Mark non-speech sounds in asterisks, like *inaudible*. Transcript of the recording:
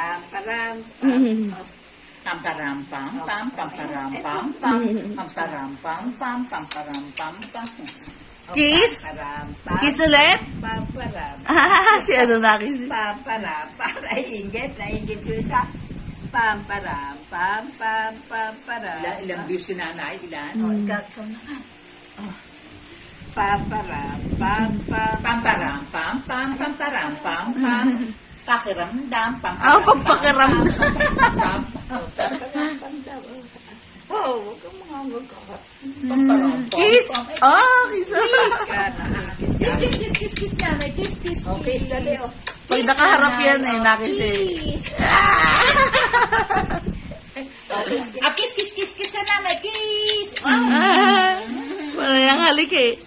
pam, param, *laughs* pam. Pam param pam pam pam param pam pam pam param pam pam pam param pam pam. Kiss? Kiss ulit? Pam, param. Ah, *laughs* si ano na kiss. Pam, param, pam. Naiingit, naiingit ko sa pam, param, pam, pam, pam, param. Ilan, ilang views si nanay? Ilan? Oh, ikaw, ikaw naman. Oh. Pam, param, pam, pam. Pam param pam pam pam param pam pam. Pakiramdam pam Ah, pampakiramdam. pam *laughs* Oh, huwag kang mga param pam. Kiss? Oh, kiss. Kiss kiss kiss kiss kiss nanay kiss kiss. Okay, dali, oh. Pag nakaharap yan eh, nakis eh. *laughs* Ah, kiss kiss kiss kiss nanay kiss. Ah, wala yung halik eh.